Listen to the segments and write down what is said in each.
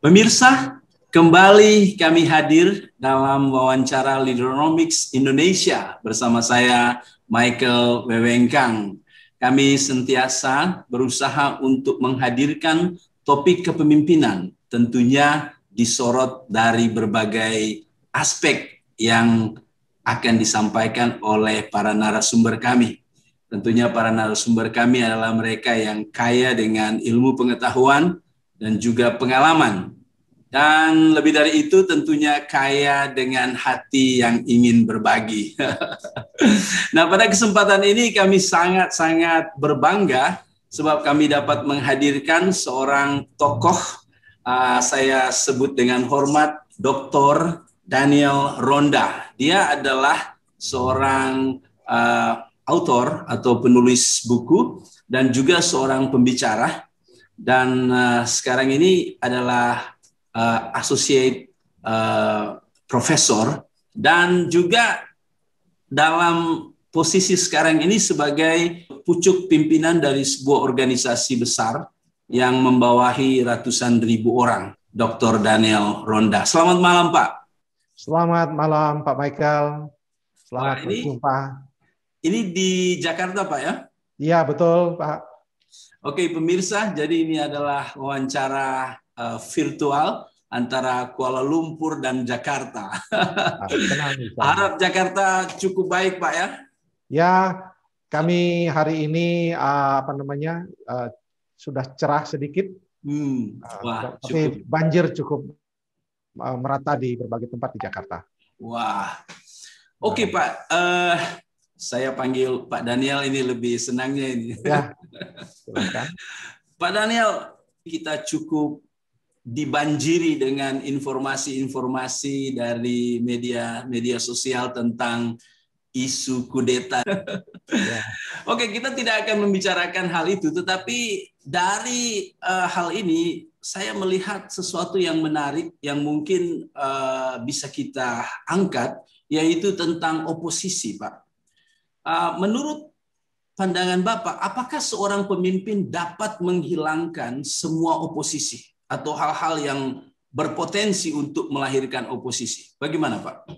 Pemirsa, kembali kami hadir dalam wawancara Leaderonomics Indonesia bersama saya Michael Wewengkang. Kami sentiasa berusaha untuk menghadirkan topik kepemimpinan, tentunya disorot dari berbagai aspek yang akan disampaikan oleh para narasumber kami. Tentunya para narasumber kami adalah mereka yang kaya dengan ilmu pengetahuan dan juga pengalaman. Dan lebih dari itu tentunya kaya dengan hati yang ingin berbagi. nah pada kesempatan ini kami sangat-sangat berbangga sebab kami dapat menghadirkan seorang tokoh uh, saya sebut dengan hormat Dr. Daniel Ronda. Dia adalah seorang uh, autor atau penulis buku dan juga seorang pembicara dan uh, sekarang ini adalah uh, associate uh, profesor dan juga dalam posisi sekarang ini sebagai pucuk pimpinan dari sebuah organisasi besar yang membawahi ratusan ribu orang, Dr. Daniel Ronda. Selamat malam, Pak. Selamat malam, Pak Michael. Selamat berjumpa. Ini di Jakarta, Pak ya? Iya, betul, Pak. Oke, pemirsa, jadi ini adalah wawancara uh, virtual antara Kuala Lumpur dan Jakarta. Harap Jakarta cukup baik, Pak ya? Ya, kami hari ini uh, apa namanya uh, sudah cerah sedikit, hmm, wah, tapi cukup. banjir cukup uh, merata di berbagai tempat di Jakarta. Wah, oke okay, nah. Pak. Uh, saya panggil Pak Daniel ini lebih senangnya ini. Ya. Pak Daniel, kita cukup dibanjiri dengan informasi-informasi dari media media sosial tentang isu kudeta. Ya. Oke, kita tidak akan membicarakan hal itu, tetapi dari uh, hal ini saya melihat sesuatu yang menarik yang mungkin uh, bisa kita angkat, yaitu tentang oposisi, Pak. Ah, menurut pandangan Bapak, apakah seorang pemimpin dapat menghilangkan semua oposisi atau hal-hal yang berpotensi untuk melahirkan oposisi? Bagaimana, Pak?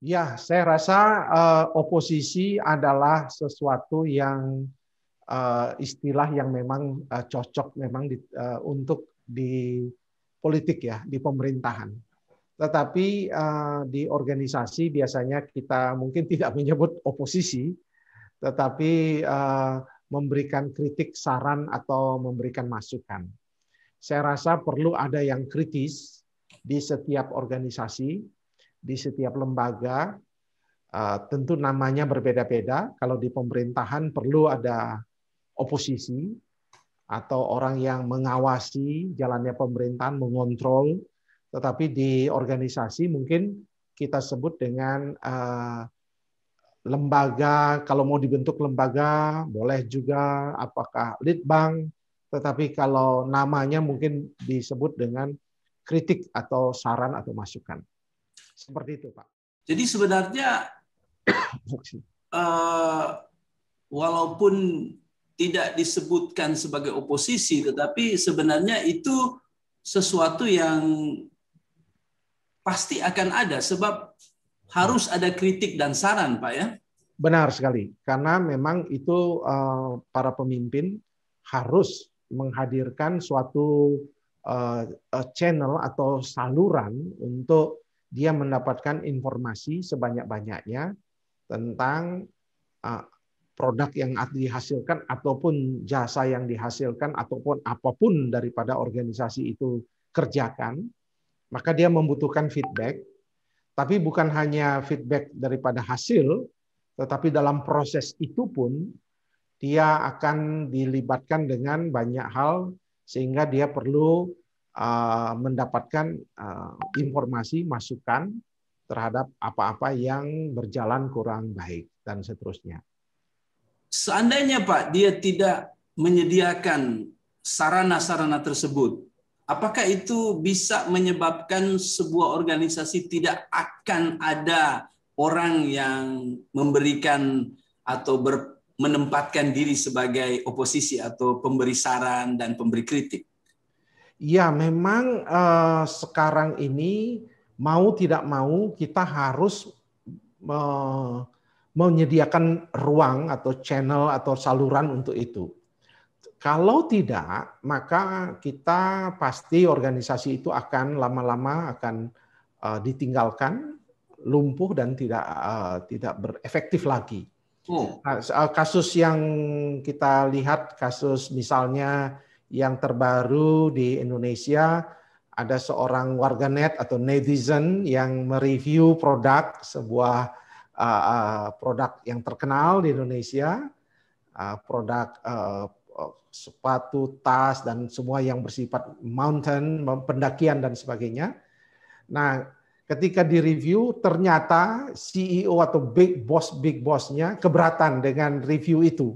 Ya, saya rasa uh, oposisi adalah sesuatu yang uh, istilah yang memang uh, cocok memang di, uh, untuk di politik ya, di pemerintahan. Tetapi uh, di organisasi biasanya kita mungkin tidak menyebut oposisi, tetapi uh, memberikan kritik, saran atau memberikan masukan. Saya rasa perlu ada yang kritis di setiap organisasi, di setiap lembaga. Uh, tentu namanya berbeda-beda. Kalau di pemerintahan perlu ada oposisi atau orang yang mengawasi jalannya pemerintahan, mengontrol tetapi di organisasi mungkin kita sebut dengan uh, lembaga, kalau mau dibentuk lembaga, boleh juga apakah lead bank, tetapi kalau namanya mungkin disebut dengan kritik atau saran atau masukan. Seperti itu, Pak. Jadi sebenarnya uh, walaupun tidak disebutkan sebagai oposisi, tetapi sebenarnya itu sesuatu yang pasti akan ada sebab harus ada kritik dan saran, Pak ya. Benar sekali, karena memang itu uh, para pemimpin harus menghadirkan suatu uh, channel atau saluran untuk dia mendapatkan informasi sebanyak-banyaknya tentang produk yang dihasilkan ataupun jasa yang dihasilkan ataupun apa pun daripada organisasi itu kerjakan. Maka dia membutuhkan feedback, tapi bukan hanya feedback daripada hasil, tetapi dalam proses itu pun dia akan dilibatkan dengan banyak hal sehingga dia perlu uh, mendapatkan uh, informasi, masukan terhadap apa-apa yang berjalan kurang baik dan seterusnya. Seandainya Pak dia tidak menyediakan sarana-sarana tersebut, Apakah itu bisa menyebabkan sebuah organisasi tidak akan ada orang yang memberikan atau ber, menempatkan diri sebagai oposisi atau pemberi saran dan pemberi kritik? Ya, memang uh, sekarang ini mau tidak mau kita harus uh, menyediakan ruang atau channel atau saluran untuk itu. Kalau tidak, maka kita pasti organisasi itu akan lama-lama akan uh, ditinggalkan, lumpuh dan tidak uh, tidak berefektif lagi. Oh. Nah, kasus yang kita lihat, kasus misalnya yang terbaru di Indonesia ada seorang warganet atau netizen yang mereview produk sebuah uh, uh, produk yang terkenal di Indonesia, uh, produk uh, sepatu, tas dan semua yang bersifat mountain, pendakian dan sebagainya. Nah, ketika direview ternyata CEO atau big boss big bossnya keberatan dengan review itu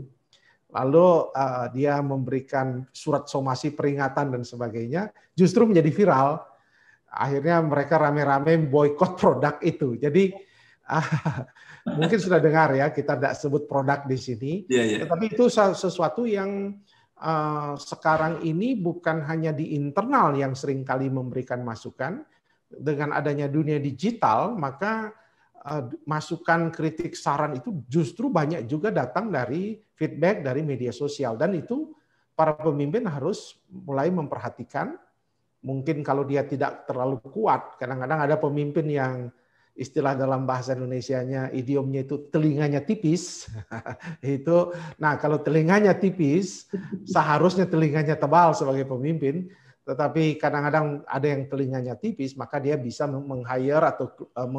lalu uh, dia memberikan surat somasi peringatan dan sebagainya, justru menjadi viral. Akhirnya mereka rame-rame boykot produk itu. Jadi uh, mungkin sudah dengar ya, kita tidak sebut produk di sini, yeah, yeah. tetapi itu sesuatu yang uh, sekarang ini bukan hanya di internal yang sering kali memberikan masukan. Dengan adanya dunia digital, maka Eh, masukan, kritik, saran itu justru banyak juga datang dari feedback dari media sosial dan itu para pemimpin harus mulai memperhatikan. Mungkin kalau dia tidak terlalu kuat, kadang-kadang ada pemimpin yang istilah dalam bahasa Indonesia-nya idiomnya itu telinganya tipis. itu nah kalau telinganya tipis, seharusnya telinganya tebal sebagai pemimpin, tetapi kadang-kadang ada yang telinganya tipis, maka dia bisa meng-hire atau eh,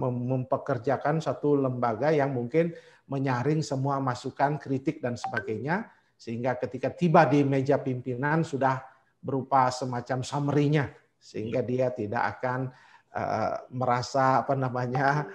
mempekerjakan satu lembaga yang mungkin menyaring semua masukan, kritik dan sebagainya. Sehingga ketika tiba di meja pimpinan sudah berupa semacam summary-nya sehingga dia tidak akan uh, merasa apa namanya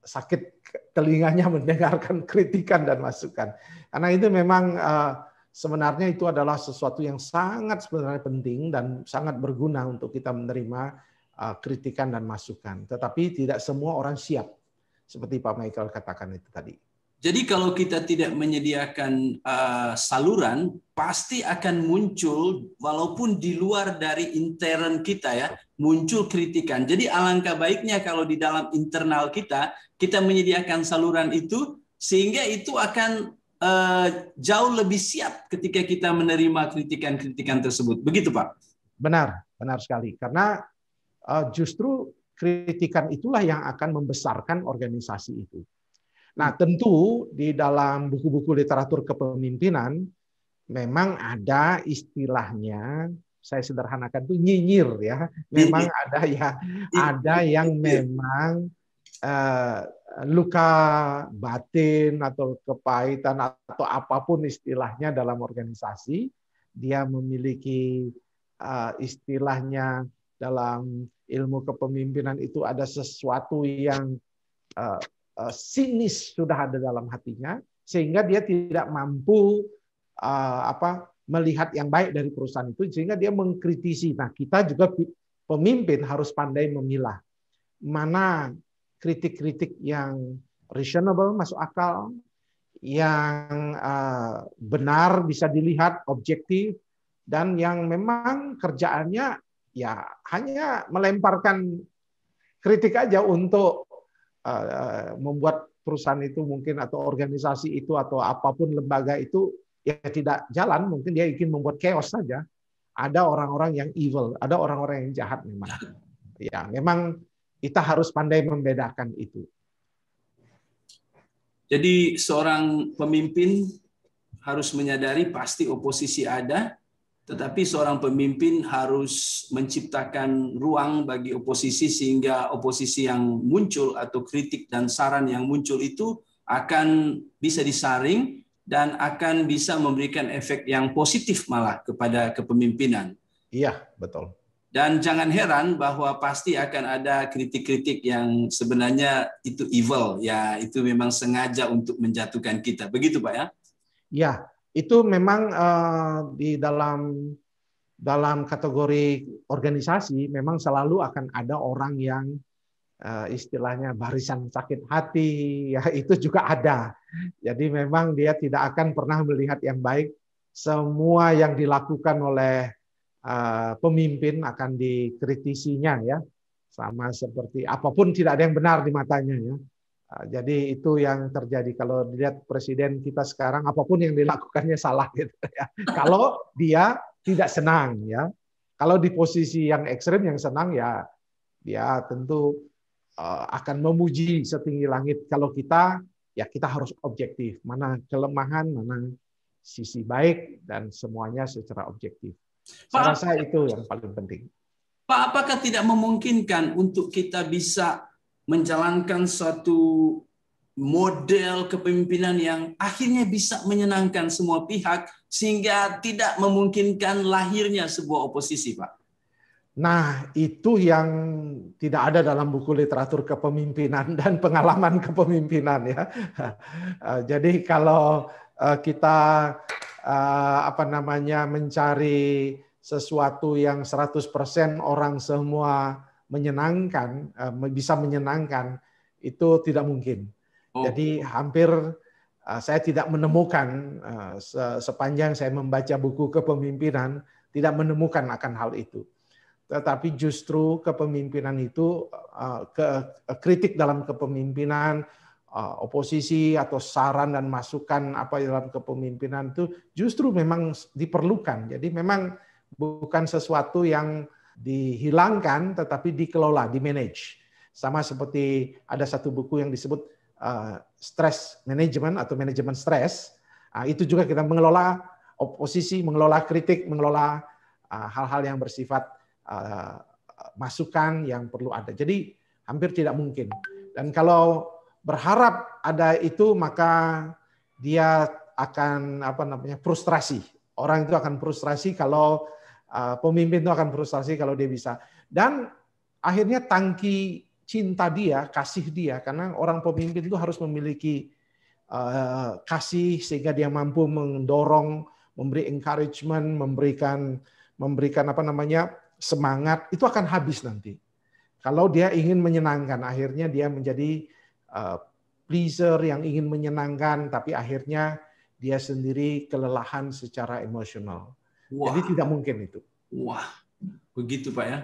sakit telinganya mendengarkan kritikan dan masukan. Karena itu memang uh, sebenarnya itu adalah sesuatu yang sangat sebenarnya penting dan sangat berguna untuk kita menerima Uh, kritikan dan masukan. Tetapi tidak semua orang siap, seperti Pak Michael katakan itu tadi. Jadi kalau kita tidak menyediakan uh, saluran, pasti akan muncul walaupun di luar dari intern kita ya, muncul kritikan. Jadi alangkah baiknya kalau di dalam internal kita kita menyediakan saluran itu sehingga itu akan uh, jauh lebih siap ketika kita menerima kritikan-kritikan tersebut. Begitu, Pak? Benar, benar sekali. Karena Eh, justru kritikan itulah yang akan membesarkan organisasi itu. Nah, tentu di dalam buku-buku literatur kepemimpinan memang ada istilahnya saya sederhanakan itu nyinyir ya. Memang ada ya ada yang memang uh, luka batin atau kepahitan atau apa pun istilahnya dalam organisasi dia memiliki uh, istilahnya dalam ilmu kepemimpinan itu ada sesuatu yang uh, sinis sudah ada dalam hatinya sehingga dia tidak mampu uh, apa melihat yang baik dari perusahaan itu sehingga dia mengkritisi. Nah, kita juga pemimpin harus pandai memilah mana kritik-kritik yang reasonable masuk akal, yang uh, benar bisa dilihat objektif dan yang memang kerjaannya ya hanya melemparkan kritik aja untuk uh, membuat perusahaan itu mungkin atau organisasi itu atau apa pun lembaga itu ya tidak jalan, mungkin dia ingin membuat chaos saja. Ada orang-orang yang evil, ada orang-orang yang jahat memang. Ya, memang kita harus pandai membedakan itu. Jadi seorang pemimpin harus menyadari pasti oposisi ada, tetapi seorang pemimpin harus menciptakan ruang bagi oposisi sehingga oposisi yang muncul atau kritik dan saran yang muncul itu akan bisa disaring dan akan bisa memberikan efek yang positif malah kepada kepemimpinan. Iya, betul. Dan jangan heran bahwa pasti akan ada kritik-kritik yang sebenarnya itu evil, ya itu memang sengaja untuk menjatuhkan kita. Begitu Pak ya? Iya, itu memang uh, di dalam dalam kategori organisasi memang selalu akan ada orang yang uh, istilahnya barisan sakit hati. Ya itu juga ada. Jadi memang dia tidak akan pernah melihat yang baik. Semua yang dilakukan oleh uh, pemimpin akan dikritisinya ya. Sama seperti apa pun tidak ada yang benar di matanya ya jadi itu yang terjadi kalau dilihat presiden kita sekarang apa pun yang dilakukannya salah gitu ya kalau dia tidak senang ya kalau di posisi yang ekstrim yang senang ya dia tentu uh, akan memuji setinggi langit kalau kita ya kita harus objektif. Mana kelemahan, mana sisi baik, dan semuanya secara objektif. Saya rasa itu yang paling penting. Pak, apakah tidak memungkinkan untuk kita bisa menjalankan suatu model kepemimpinan yang akhirnya bisa menyenangkan semua pihak sehingga tidak memungkinkan lahirnya sebuah oposisi, Pak? Nah, itu yang tidak ada dalam buku literatur kepemimpinan dan pengalaman kepemimpinan ya. Eh, jadi kalau eh, kita eh, apa namanya mencari sesuatu yang 100% orang semua menyenangkan, bisa menyenangkan, itu tidak mungkin. Oh. Jadi hampir saya tidak menemukan sepanjang saya membaca buku kepemimpinan tidak menemukan akan hal itu tetapi justru kepemimpinan itu uh, ke kritik dalam kepemimpinan oposisi atau saran dan masukan apa dalam kepemimpinan itu justru memang diperlukan. Jadi memang bukan sesuatu yang dihilangkan tetapi dikelola, di manage. Sama seperti ada satu buku yang disebut uh, stress management atau manajemen stres. Uh, itu juga kita mengelola oposisi, mengelola kritik, mengelola hal-hal uh, yang bersifat Eh, masukan yang perlu ada. Jadi hampir tidak mungkin. Dan kalau berharap ada itu maka dia akan apa namanya frustrasi. Orang itu akan frustrasi kalau uh, pemimpin itu akan frustrasi kalau dia bisa. Dan akhirnya tangki cinta dia, kasih dia karena orang pemimpin itu harus memiliki uh, kasih sehingga dia mampu mendorong, memberi encouragement, memberikan memberikan apa namanya semangat itu akan habis nanti. Kalau dia ingin menyenangkan, akhirnya dia menjadi uh, pleaser yang ingin menyenangkan, tapi akhirnya dia sendiri kelelahan secara emosional. Wah. Jadi tidak mungkin itu. Wah, begitu Pak ya.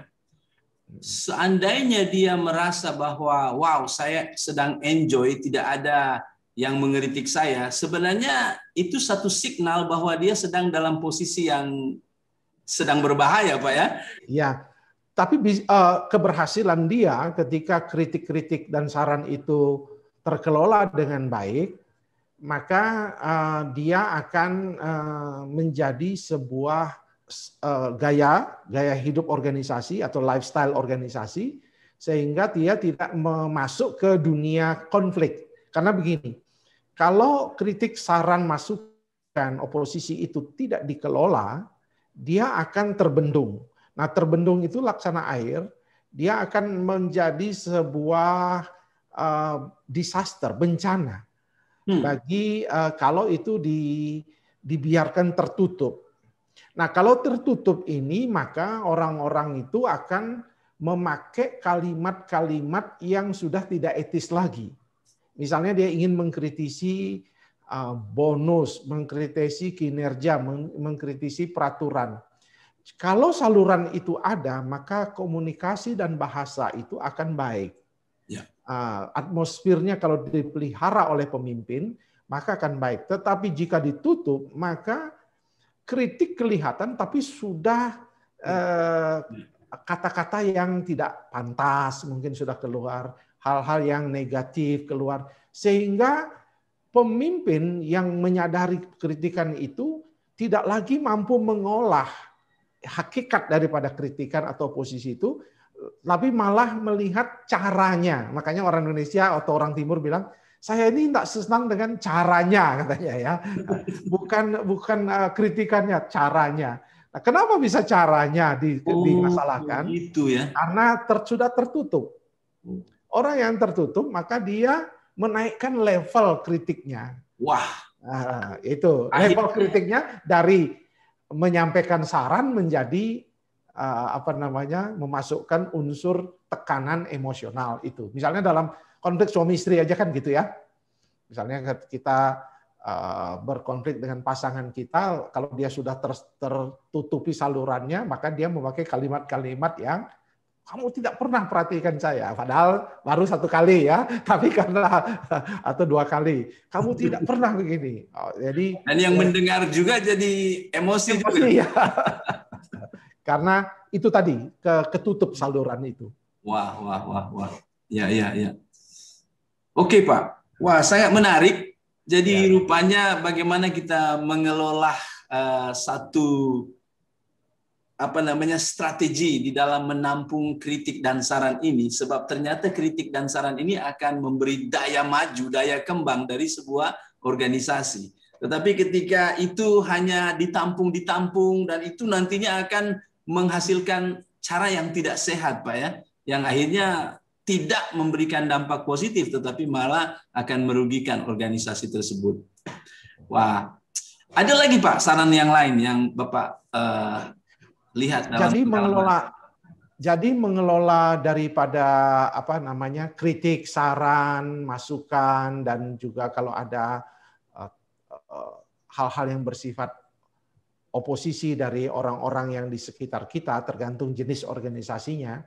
Seandainya dia merasa bahwa wow saya sedang enjoy, tidak ada yang mengeritik saya, sebenarnya itu satu signal bahwa dia sedang dalam posisi yang sedang berbahaya, Pak ya. Iya. Tapi uh, keberhasilan dia ketika kritik-kritik dan saran itu terkelola dengan baik, maka uh, dia akan uh, menjadi sebuah uh, gaya gaya hidup organisasi atau lifestyle organisasi sehingga dia tidak masuk ke dunia konflik. Karena begini, kalau kritik saran masukan oposisi itu tidak dikelola, dia akan terbendung. Nah, terbendung itu laksana air, dia akan menjadi sebuah uh, disaster, bencana. Hmm. Bagi uh, kalau itu di, dibiarkan tertutup. Nah, kalau tertutup ini maka orang-orang itu akan memakai kalimat-kalimat yang sudah tidak etis lagi. Misalnya dia ingin mengkritisi Uh, bonus, mengkritisi kinerja, mengkritisi peraturan. Kalau saluran itu ada, maka komunikasi dan bahasa itu akan baik. Uh, atmosfernya kalau dipelihara oleh pemimpin, maka akan baik. Tetapi jika ditutup, maka kritik kelihatan, tapi sudah uh, kata-kata yang tidak pantas mungkin sudah keluar, hal-hal yang negatif keluar, sehingga pemimpin yang menyadari kritikan itu tidak lagi mampu mengolah hakikat daripada kritikan atau posisi itu, tapi malah melihat caranya. Makanya orang Indonesia atau orang Timur bilang, saya ini tidak senang dengan caranya katanya ya, bukan bukan eh, kritikannya, caranya. Nah, kenapa bisa caranya di, oh, dimasalahkan? Itu ya. Karena ter, sudah tertutup. Orang yang tertutup maka dia menaikkan level kritiknya. Wah, nah, itu level kritiknya dari menyampaikan saran menjadi apa namanya memasukkan unsur tekanan emosional itu. Misalnya dalam konteks suami istri aja kan gitu ya. Misalnya kita uh, berkonflik dengan pasangan kita, kalau dia sudah ter, tertutupi salurannya, maka dia memakai kalimat-kalimat yang kamu tidak pernah perhatikan saya, padahal baru satu kali ya, tapi karena atau dua kali, kamu tidak pernah begini. Oh, jadi dan yang ya, mendengar juga jadi emosi, emosi juga. Ya. Karena itu tadi ke, ketutup saluran itu. Wah, wah, wah, wah. Ya, ya, ya. Oke, Pak. Wah, sangat menarik. Jadi ya. rupanya bagaimana kita mengelola uh, satu apa namanya strategi di dalam menampung kritik dan saran ini sebab ternyata kritik dan saran ini akan memberi daya maju, daya kembang dari sebuah organisasi. Tetapi ketika itu hanya ditampung-ditampung dan itu nantinya akan menghasilkan cara yang tidak sehat, Pak ya, yang akhirnya tidak memberikan dampak positif tetapi malah akan merugikan organisasi tersebut. Wah, ada lagi Pak saran yang lain yang Bapak uh, lihat dalam jadi mengelola jadi mengelola daripada apa namanya kritik saran masukan dan juga kalau ada eh, eh, hal-hal uh, uh, yang bersifat oposisi dari orang-orang yang di sekitar kita tergantung jenis organisasinya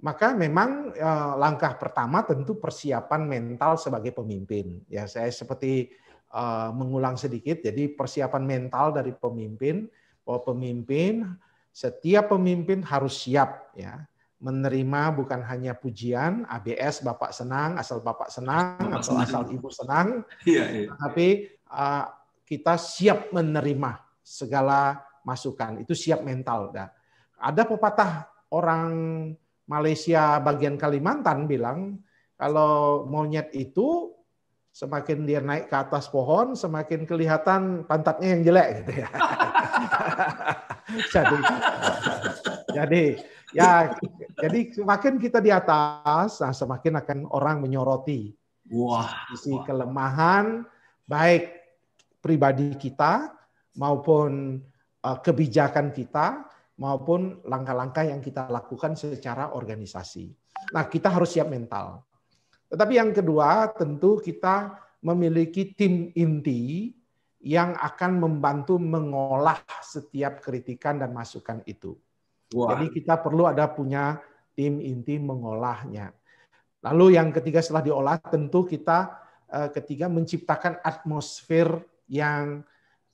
maka memang uh, langkah pertama tentu persiapan mental sebagai pemimpin ya saya seperti uh, mengulang sedikit jadi persiapan mental dari pemimpin bahwa pemimpin setiap pemimpin harus siap ya menerima bukan hanya pujian ABS Bapak senang asal Bapak senang Bapak atau senang. asal Ibu senang, iya, iya. tapi uh, kita siap menerima segala masukan itu siap mental. Ada pepatah orang Malaysia bagian Kalimantan bilang kalau monyet itu semakin dia naik ke atas pohon, semakin kelihatan pantatnya yang jelek gitu ya. jadi, jadi ya jadi semakin kita di atas, nah semakin akan orang menyoroti wah, sisi wah. kelemahan baik pribadi kita maupun uh, kebijakan kita maupun langkah-langkah yang kita lakukan secara organisasi. Nah, kita harus siap mental. Tetapi yang kedua, tentu kita memiliki tim inti yang akan membantu mengolah setiap kritikan dan masukan itu. Wow. Jadi kita perlu ada punya tim inti mengolahnya. Lalu yang ketiga setelah diolah tentu kita eh, ketiga menciptakan atmosfer yang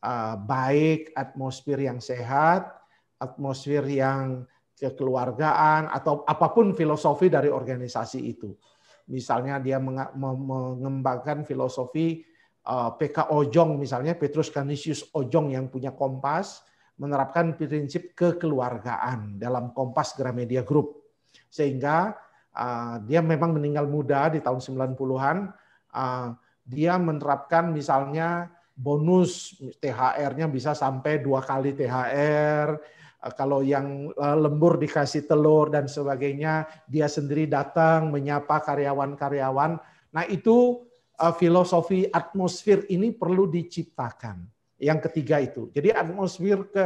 eh, baik, atmosfer yang sehat, atmosfer yang kekeluargaan atau apa pun filosofi dari organisasi itu. Misalnya dia mengembangkan filosofi uh, PK Ojong misalnya Petrus Canisius Ojong yang punya Kompas menerapkan prinsip kekeluargaan dalam Kompas Gramedia Group. Sehingga uh, dia memang meninggal muda di tahun 90-an uh, dia menerapkan misalnya bonus THR-nya bisa sampai dua kali THR Eh, kalau yang eh, lembur dikasih telur dan sebagainya, dia sendiri datang menyapa karyawan-karyawan. Nah, itu eh, filosofi atmosfer ini perlu diciptakan. Yang ketiga itu. Jadi atmosfer ke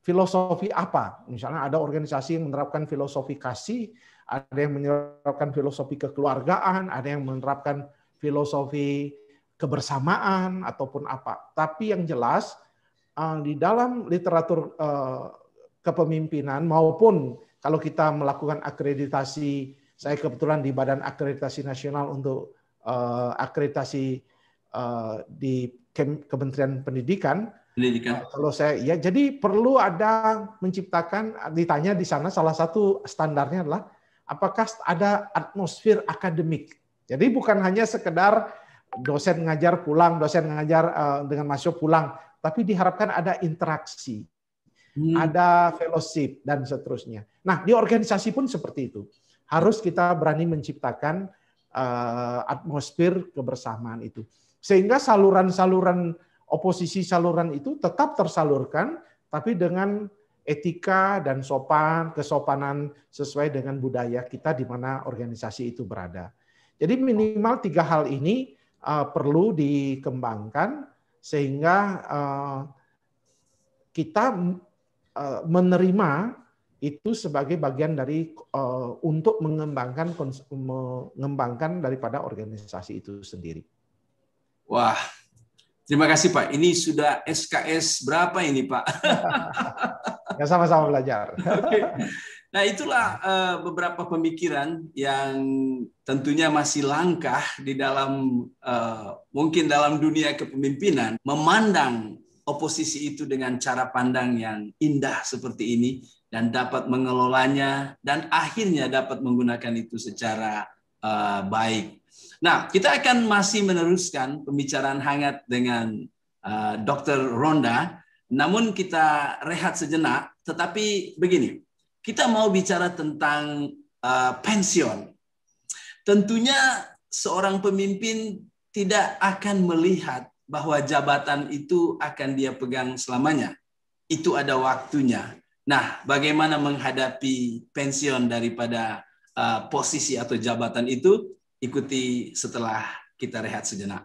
filosofi apa? Misalnya ada organisasi yang menerapkan filosofi kasih, ada yang menerapkan filosofi kekeluargaan, ada yang menerapkan filosofi kebersamaan ataupun apa. Tapi yang jelas di dalam literatur kepemimpinan maupun kalau kita melakukan akreditasi, saya kebetulan di Badan Akreditasi Nasional untuk uh, akreditasi uh, di Kementerian Pendidikan. Pendidikan. Uh, kalau saya ya jadi perlu ada menciptakan ditanya di sana salah satu standarnya adalah apakah ada atmosfer akademik. Jadi bukan hanya sekedar dosen ngajar pulang, dosen ngajar uh, dengan masuk pulang, tapi diharapkan ada interaksi hmm. ada fellowship dan seterusnya. Nah, di organisasi pun seperti itu. Harus kita berani menciptakan uh, atmosfer kebersamaan itu. Sehingga saluran-saluran oposisi saluran itu tetap tersalurkan tapi dengan etika dan sopan, kesopanan sesuai dengan budaya kita di mana organisasi itu berada. Jadi minimal tiga hal ini uh, perlu dikembangkan sehingga uh, kita Eh, menerima itu sebagai bagian dari uh, untuk mengembangkan mengembangkan daripada organisasi itu sendiri. Wah, Terima kasih Pak. Ini sudah SKS berapa ini Pak? ya sama-sama belajar. Oke. Nah itulah uh, beberapa pemikiran yang tentunya masih langkah di dalam uh, mungkin dalam dunia kepemimpinan memandang oposisi itu dengan cara pandang yang indah seperti ini dan dapat mengelolanya dan akhirnya dapat menggunakan itu secara uh, baik. Nah, kita akan masih meneruskan pembicaraan hangat dengan uh, Dr. Ronda. Namun kita rehat sejenak, tetapi begini, kita mau bicara tentang uh, pensiun. Tentunya seorang pemimpin tidak akan melihat bahwa jabatan itu akan dia pegang selamanya. Itu ada waktunya. Nah, bagaimana menghadapi pensiun daripada uh, posisi atau jabatan itu? ikuti setelah kita rehat sejenak.